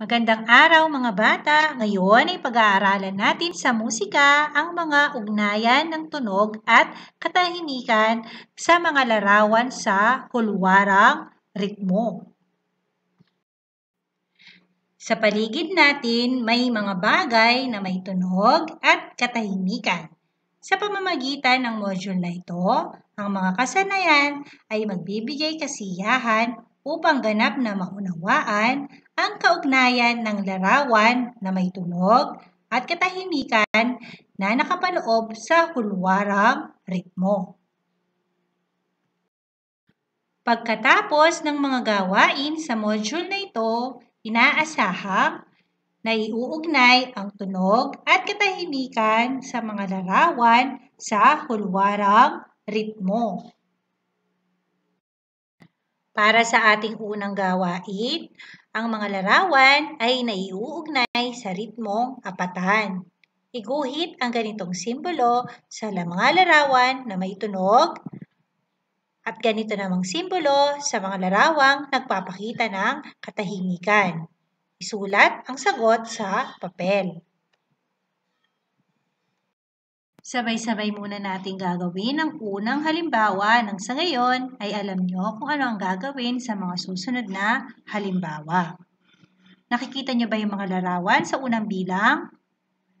Magandang araw mga bata! Ngayon ay pag-aaralan natin sa musika ang mga ugnayan ng tunog at katahimikan sa mga larawan sa hulwarang ritmo. Sa paligid natin may mga bagay na may tunog at katahimikan. Sa pamamagitan ng module na ito, ang mga kasanayan ay magbibigay kasiyahan upang ganap na maunawaan ang kaugnayan ng larawan na may tunog at katahimikan na nakapaloob sa hulwarang ritmo. Pagkatapos ng mga gawain sa module na ito, inaasahang na iuugnay ang tunog at katahimikan sa mga larawan sa hulwarang ritmo. Para sa ating unang gawain, ang mga larawan ay naiuugnay sa ritmong apatan. Iguhit ang ganitong simbolo sa mga larawan na may tunog at ganito namang simbolo sa mga larawang nagpapakita ng katahimikan. Isulat ang sagot sa papel. Sabay-sabay muna natin gagawin ang unang halimbawa nang sa ngayon ay alam nyo kung ano ang gagawin sa mga susunod na halimbawa. Nakikita nyo ba yung mga larawan sa unang bilang?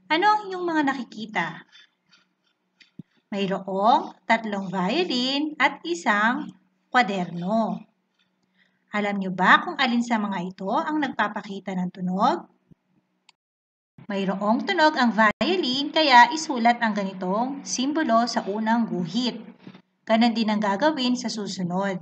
Ano ang inyong mga nakikita? Mayroong tatlong violin at isang kwaderno. Alam nyo ba kung alin sa mga ito ang nagpapakita ng tunog? Mayroong tunog ang violin kaya isulat ang ganitong simbolo sa unang guhit. Ganon din ang gagawin sa susunod.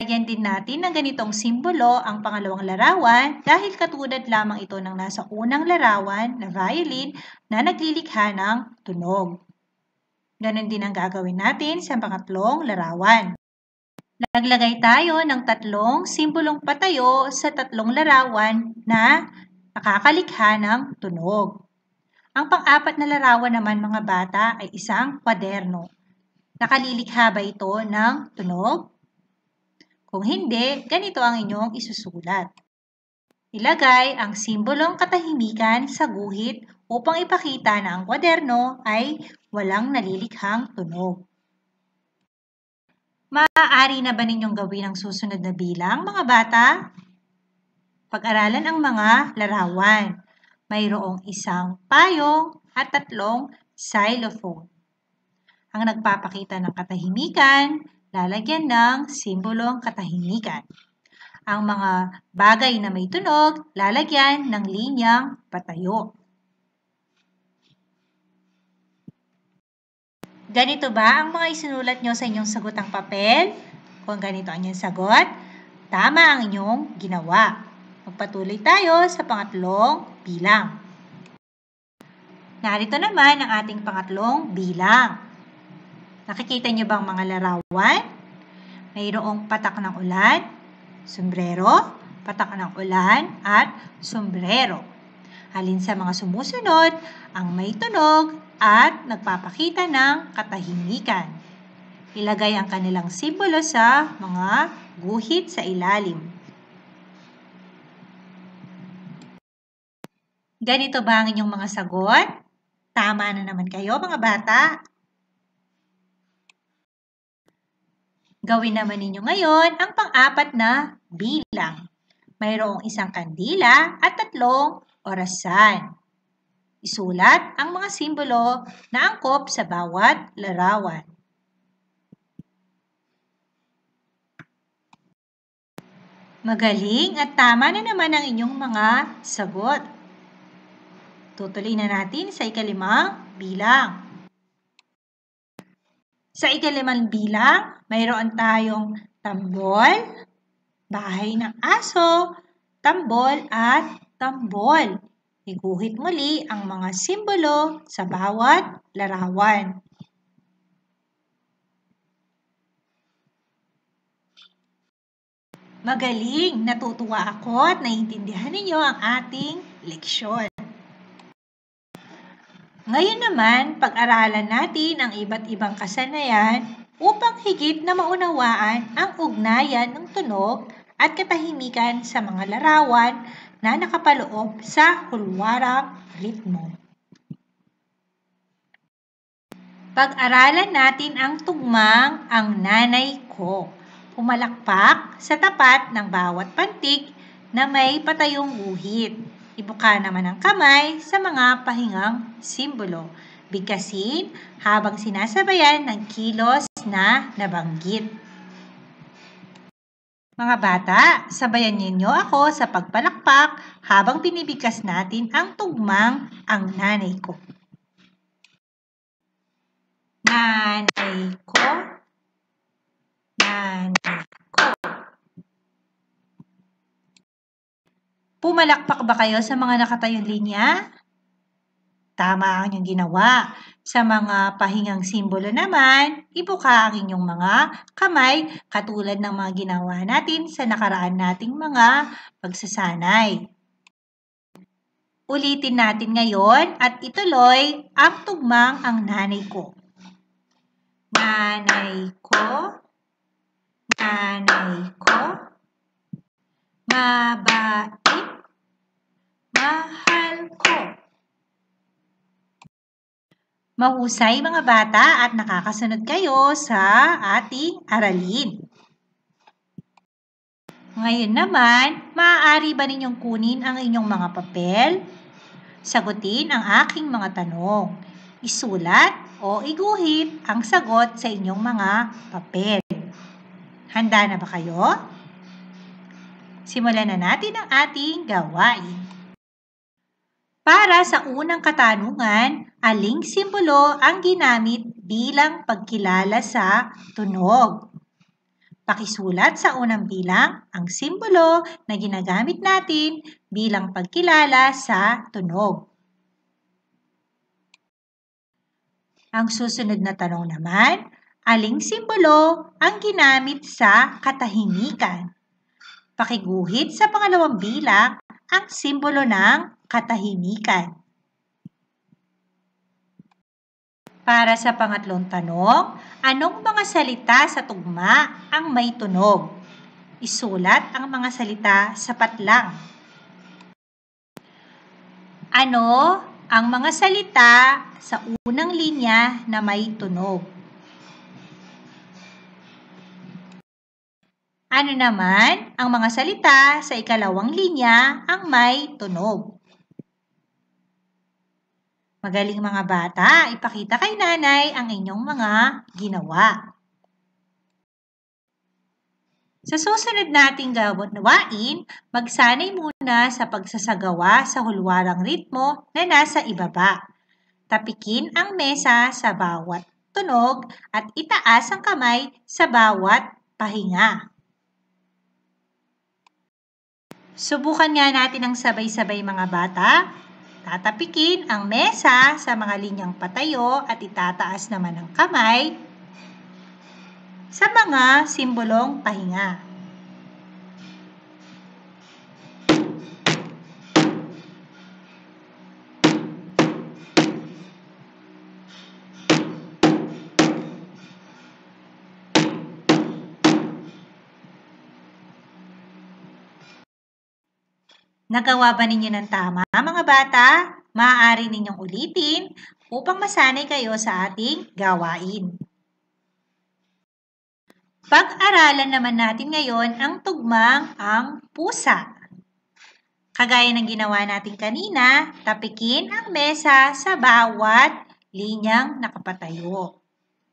Lagyan din natin ng ganitong simbolo ang pangalawang larawan dahil katulad lamang ito ng nasa unang larawan na violin na naglilikha ng tunog. Ganon din ang gagawin natin sa pangatlong larawan. Naglagay tayo ng tatlong simbolong patayo sa tatlong larawan na nakakalikha ng tunog. Ang pang-apat na larawan naman mga bata ay isang kwaderno. Nakalilikha ba ito ng tunog? Kung hindi, ganito ang inyong isusulat. Ilagay ang simbolong katahimikan sa guhit upang ipakita na ang kwaderno ay walang nalilikhang tunog. Maaari na ba ninyong gawin ang susunod na bilang, mga bata? Pag-aralan ang mga larawan. Mayroong isang payong at tatlong xylophone. Ang nagpapakita ng katahimikan, lalagyan ng simbolong katahimikan. Ang mga bagay na may tunog, lalagyan ng linyang patayo. Ganito ba ang mga isinulat nyo sa inyong sagotang papel? Kung ganito ang inyong sagot, tama ang inyong ginawa. Magpatuloy tayo sa pangatlong bilang. Narito naman ang ating pangatlong bilang. Nakikita niyo bang mga larawan? Mayroong patak ng ulan, sombrero, patak ng ulan, at sombrero. Halin sa mga sumusunod, ang may tunog at nagpapakita ng katahimikan. Ilagay ang kanilang simbolo sa mga guhit sa ilalim. Ganito ba ang inyong mga sagot? Tama na naman kayo mga bata. Gawin naman ninyo ngayon ang pang-apat na bilang. Mayroong isang kandila at tatlong orasan. Isulat ang mga simbolo na angkop sa bawat larawan. Magaling at tama na naman ang inyong mga sagot. Tutuloy na natin sa ikalimang bilang. Sa ikalimang bilang, mayroon tayong tambol, bahay ng aso, tambol at tambol. Iguhit muli ang mga simbolo sa bawat larawan. Magaling! Natutuwa ako at naiintindihan ninyo ang ating leksyon. Ngayon naman, pag-aralan natin ang iba't ibang kasanayan upang higit na maunawaan ang ugnayan ng tunog at katahimikan sa mga larawan na nakapaloob sa hulwarang ritmo. Pag-aralan natin ang tugmang Ang Nanay Ko. Pumalakpak sa tapat ng bawat pantig na may patayong guhit. Ibuka naman ang kamay sa mga pahingang simbolo. Bigkasin habang sinasabayan ng kilos na nabanggit. Mga bata, sabayan ninyo ako sa pagpalakpak habang binibigkas natin ang tugmang Ang Nanay Ko. Nanay ko, nanay ko. Pumalakpak ba kayo sa mga nakatayong linya? Tama ang inyong ginawa. Sa mga pahingang simbolo naman, ibuka ang inyong mga kamay katulad ng mga ginawa natin sa nakaraan nating mga pagsasanay. Ulitin natin ngayon at ituloy ang tugmang ang nanay ko. Nanay ko, nanay ko, mabait, mahal ko. Mahusay mga bata at nakakasunod kayo sa ating aralin. Ngayon naman, maaari ba ninyong kunin ang inyong mga papel? Sagutin ang aking mga tanong. Isulat o iguhit ang sagot sa inyong mga papel. Handa na ba kayo? Simulan na natin ang ating gawain. Para sa unang katanungan, aling simbolo ang ginamit bilang pagkilala sa tunog? Pakisulat sa unang bilang ang simbolo na ginagamit natin bilang pagkilala sa tunog. Ang susunod na tanong naman, aling simbolo ang ginamit sa katahimikan? Pakiguhit sa pangalawang bilang ang simbolo ng katahimikan. Para sa pangatlong tanong, anong mga salita sa tugma ang may tunog? Isulat ang mga salita sa patlang. Ano ang mga salita sa unang linya na may tunog? Ano naman ang mga salita sa ikalawang linya ang may tunog? Magaling mga bata, ipakita kay nanay ang inyong mga ginawa. Sa susunod nating gawain, magsanay muna sa pagsasagawa sa hulwarang ritmo na nasa ibaba. Tapikin ang mesa sa bawat tunog at itaas ang kamay sa bawat pahinga. Subukan nga natin ang sabay-sabay mga bata. Tatapikin ang mesa sa mga linyang patayo at itataas naman ang kamay sa mga simbolong pahinga. Nagawa ba ninyo ng tama, mga bata? Maaari ninyong ulitin upang masanay kayo sa ating gawain. Pag-aralan naman natin ngayon ang tugmang ang pusa. Kagaya ng ginawa natin kanina, tapikin ang mesa sa bawat linyang nakapatayo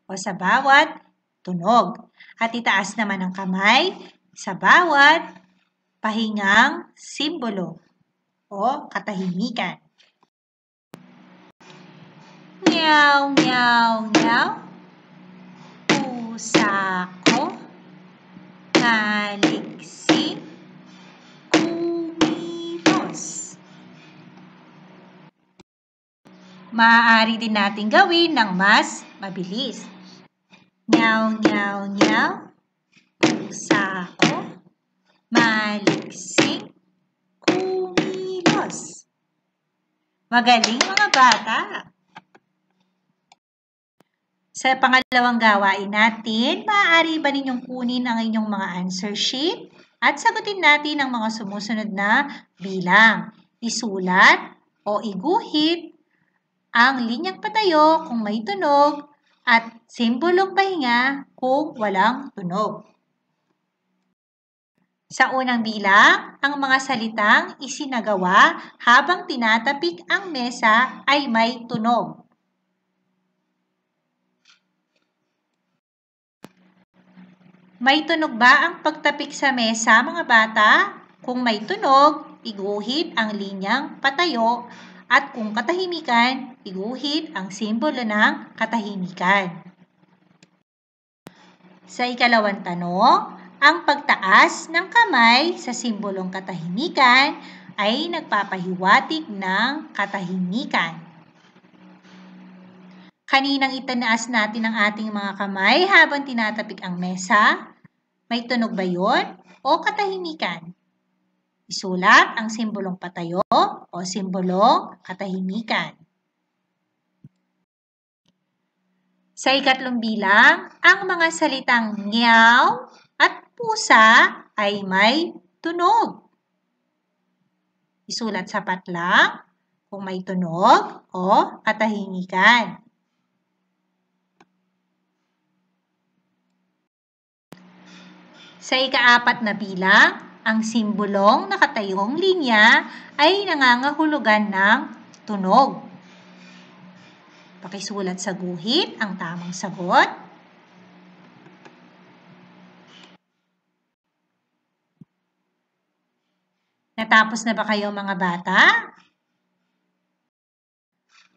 o sa bawat tunog. At itaas naman ang kamay sa bawat pahingang simbolo o katahimikan. Meow, meow, meow. Pusa ko. Naliksik. Kumilos. Maaari din natin gawin ng mas mabilis. Meow, meow, meow. Pusa ko maliksik, kumilos. Magaling mga bata! Sa pangalawang gawain natin, maaari ba ninyong kunin ang inyong mga answer sheet At sagutin natin ang mga sumusunod na bilang. Isulat o iguhit ang linyang patayo kung may tunog at simbolong pahinga kung walang tunog. Sa unang bilang, ang mga salitang isinagawa habang tinatapik ang mesa ay may tunog. May tunog ba ang pagtapik sa mesa, mga bata? Kung may tunog, iguhit ang linyang patayo at kung katahimikan, iguhit ang simbolo ng katahimikan. Sa ikalawang tanong, ang pagtaas ng kamay sa simbolong katahimikan ay nagpapahiwatig ng katahimikan. Kaninang itanaas natin ang ating mga kamay habang tinatapik ang mesa? May tunog ba yon o katahimikan? Isulat ang simbolong patayo o simbolong katahimikan. Sa ikatlong bilang, ang mga salitang ngiyaw at pusa ay may tunog. Isulat sa patlang kung may tunog o katahimikan. Sa ikaapat na bilang, ang simbolong nakatayong linya ay nangangahulugan ng tunog. Pakisulat sa guhit ang tamang sagot. Natapos na ba kayo mga bata?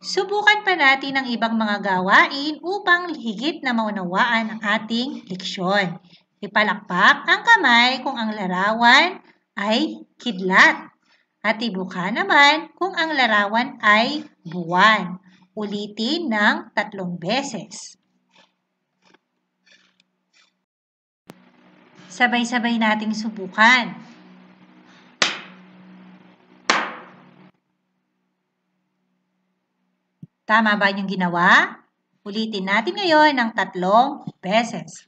Subukan pa natin ang ibang mga gawain upang higit na maunawaan ang ating leksyon. Ipalakpak ang kamay kung ang larawan ay kidlat. At ibuka naman kung ang larawan ay buwan. Ulitin ng tatlong beses. Sabay-sabay nating subukan. Tama ba yung ginawa? Ulitin natin ngayon ng tatlong beses.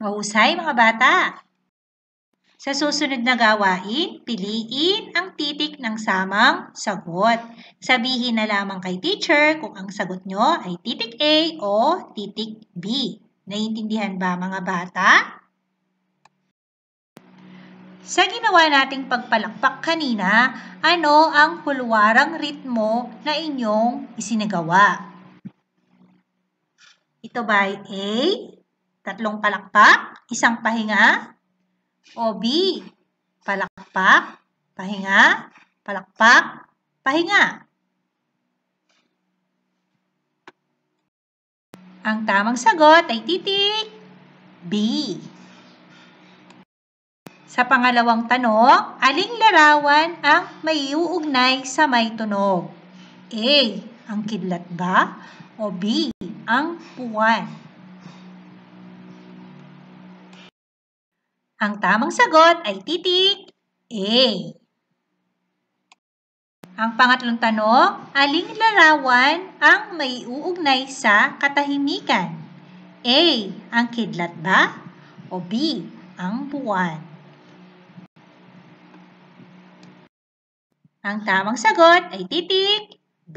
Mahusay mga bata! Sa susunod na gawain, piliin ang titik ng samang sagot. Sabihin na lamang kay teacher kung ang sagot nyo ay titik A o titik B. Naiintindihan ba mga bata? Sa ginawa nating pagpalakpak kanina, ano ang hulwarang ritmo na inyong isinagawa? Ito ba ay A, Tatlong palakpak, isang pahinga. O B, palakpak, pahinga, palakpak, pahinga. Ang tamang sagot ay titik B. Sa pangalawang tanong, aling larawan ang may uugnay sa may tunog? A. Ang kidlat ba? O B. Ang puwan? Ang tamang sagot ay titik A. Ang pangatlong tanong, aling larawan ang may uugnay sa katahimikan? A. Ang kidlat ba? O B. Ang buwan? Ang tamang sagot ay titik B.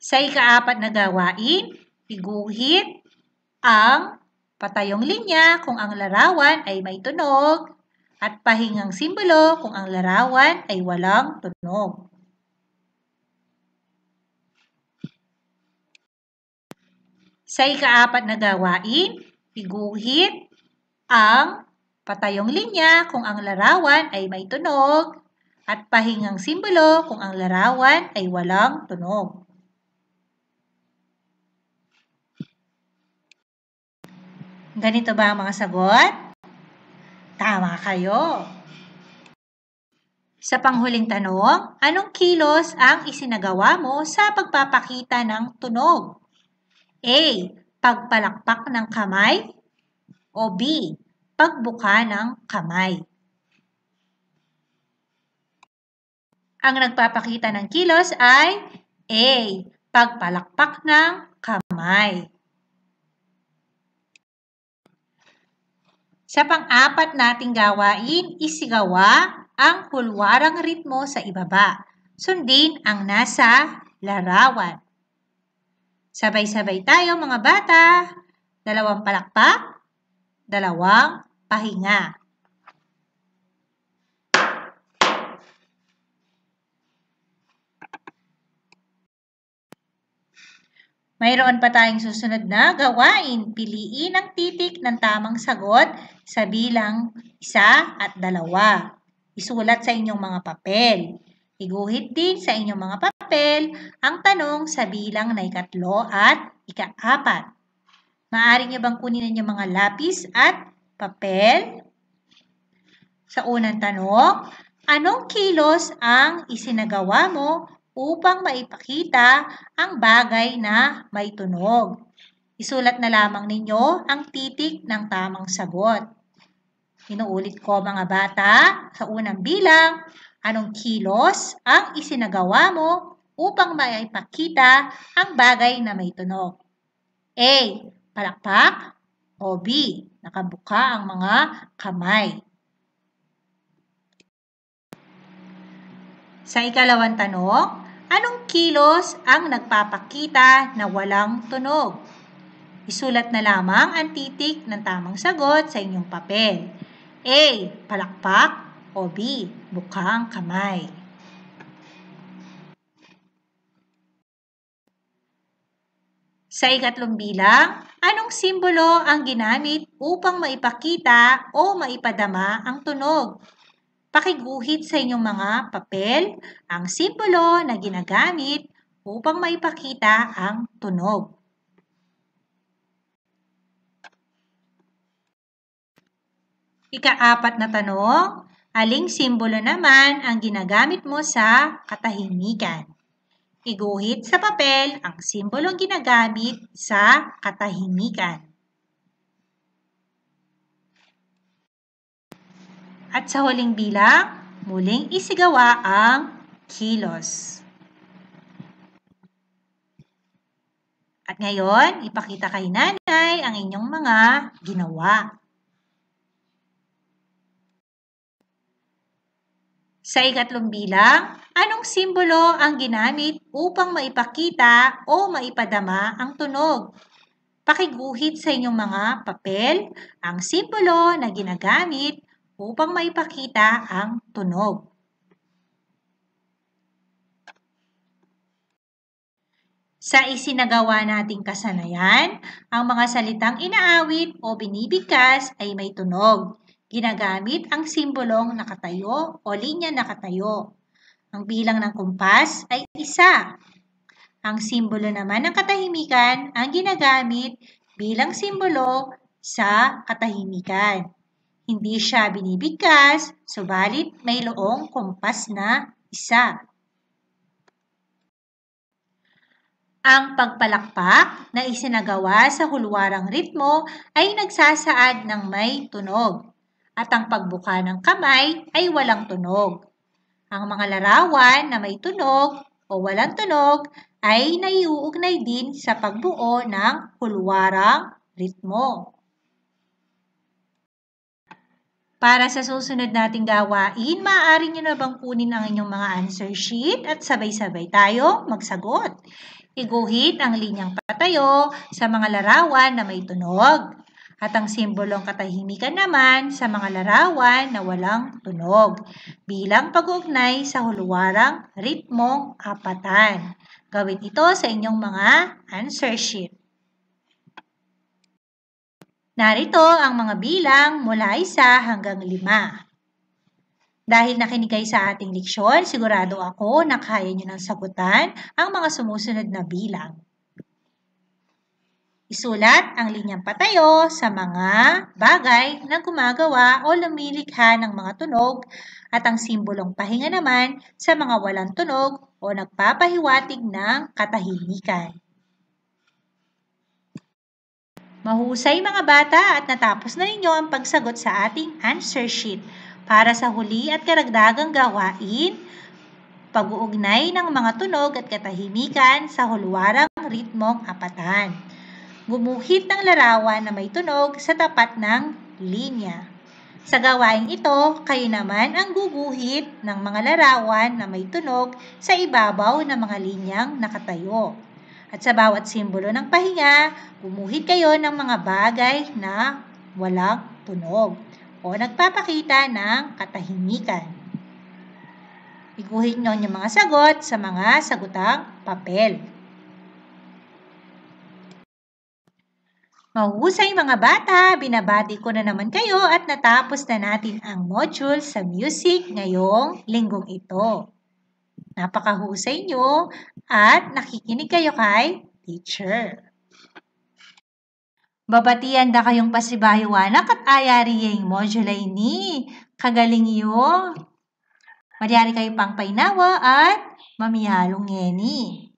Sa ikaapat na gawain, iguhit ang Patayong linya kung ang larawan ay may tunog at pahingang simbolo kung ang larawan ay walang tunog. Sa ikaapat na gawain, iguhit ang patayong linya kung ang larawan ay may tunog at pahingang simbolo kung ang larawan ay walang tunog. Ganito ba ang mga sagot? Tama kayo. Sa panghuling tanong, anong kilos ang isinagawa mo sa pagpapakita ng tunog? A. Pagpalakpak ng kamay o B. Pagbuka ng kamay? Ang nagpapakita ng kilos ay A. Pagpalakpak ng kamay. Sa pang-apat nating gawain, isigawa ang hulwarang ritmo sa ibaba. Sundin ang nasa larawan. Sabay-sabay tayo mga bata. Dalawang palakpak, dalawang pahinga. Mayroon pa tayong susunod na gawain. Piliin ang titik ng tamang sagot sa bilang isa at dalawa. Isulat sa inyong mga papel. Iguhit din sa inyong mga papel ang tanong sa bilang na ikatlo at ikaapat. Maaari niyo bang kunin ang mga lapis at papel? Sa unang tanong, anong kilos ang isinagawa mo upang maipakita ang bagay na may tunog. Isulat na lamang ninyo ang titik ng tamang sagot. Inuulit ko mga bata, sa unang bilang, anong kilos ang isinagawa mo upang maipakita ang bagay na may tunog? A. Palakpak o B. Nakabuka ang mga kamay. Sa ikalawang tanong, Anong kilos ang nagpapakita na walang tunog? Isulat na lamang ang titik ng tamang sagot sa inyong papel. A. Palakpak o B. Bukang kamay. Sa ikatlong bilang, anong simbolo ang ginamit upang maipakita o maipadama ang tunog? Pakiguhit sa inyong mga papel ang simbolo na ginagamit upang maipakita ang tunog. Ikaapat na tanong, aling simbolo naman ang ginagamit mo sa katahimikan? Iguhit sa papel ang simbolong ginagamit sa katahimikan. At sa huling bilang, muling isigawa ang kilos. At ngayon, ipakita kay nanay ang inyong mga ginawa. Sa ikatlong bilang, anong simbolo ang ginamit upang maipakita o maipadama ang tunog? Pakiguhit sa inyong mga papel ang simbolo na ginagamit upang maipakita ang tunog. Sa isinagawa nating kasanayan, ang mga salitang inaawit o binibigkas ay may tunog. Ginagamit ang simbolong nakatayo o linya nakatayo. Ang bilang ng kumpas ay isa. Ang simbolo naman ng katahimikan ang ginagamit bilang simbolo sa katahimikan. Hindi siya binibigkas, subalit may loong kumpas na isa. Ang pagpalakpak na isinagawa sa hulwarang ritmo ay nagsasaad ng may tunog at ang pagbuka ng kamay ay walang tunog. Ang mga larawan na may tunog o walang tunog ay naiuugnay din sa pagbuo ng hulwarang ritmo. Para sa susunod nating gawain, maaari nyo na bang kunin ang inyong mga answer sheet at sabay-sabay tayo magsagot. Iguhit ang linyang patayo sa mga larawan na may tunog at ang simbolong katahimikan naman sa mga larawan na walang tunog bilang pag-uugnay sa huluwarang ritmong apatan. Gawin ito sa inyong mga answer sheet. Narito ang mga bilang mula isa hanggang lima. Dahil nakinig kayo sa ating leksyon, sigurado ako na kaya nyo ng sagutan ang mga sumusunod na bilang. Isulat ang linyang patayo sa mga bagay na gumagawa o lumilikha ng mga tunog at ang simbolong pahinga naman sa mga walang tunog o nagpapahiwatig ng katahimikan. Mahusay mga bata at natapos na ninyo ang pagsagot sa ating answer sheet. Para sa huli at karagdagang gawain, pag-uugnay ng mga tunog at katahimikan sa hulwarang ritmong apatan. Gumuhit ng larawan na may tunog sa tapat ng linya. Sa gawaing ito, kayo naman ang guguhit ng mga larawan na may tunog sa ibabaw ng mga linyang nakatayo. At sa bawat simbolo ng pahinga, gumuhit kayo ng mga bagay na walang tunog o nagpapakita ng katahimikan. Iguhit nyo ang mga sagot sa mga sagutang papel. Mahusay mga bata, binabati ko na naman kayo at natapos na natin ang module sa music ngayong linggong ito. Napakahusay nyo at nakikinig kayo kay teacher. Babatian da kayong pasibayuanak at ayari yung module ni. Kagaling yo. Magyari kayo pang painawa at mamiyalong ngeni.